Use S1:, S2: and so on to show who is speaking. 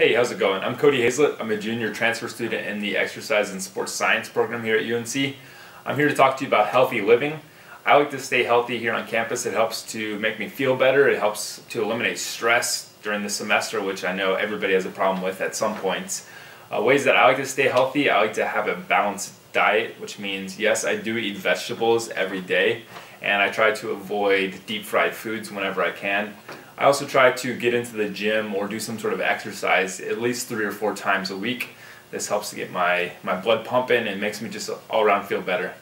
S1: Hey, how's it going? I'm Cody Hazlett. I'm a junior transfer student in the Exercise and Sports Science program here at UNC. I'm here to talk to you about healthy living. I like to stay healthy here on campus. It helps to make me feel better. It helps to eliminate stress during the semester, which I know everybody has a problem with at some points. Uh, ways that I like to stay healthy, I like to have a balanced diet, which means, yes, I do eat vegetables every day, and I try to avoid deep fried foods whenever I can. I also try to get into the gym or do some sort of exercise at least three or four times a week. This helps to get my, my blood pumping and makes me just all around feel better.